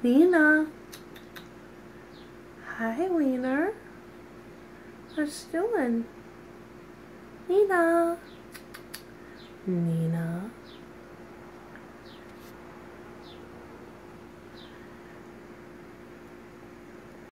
Nina. Hi, Wiener. What's doing? Nina. Nina.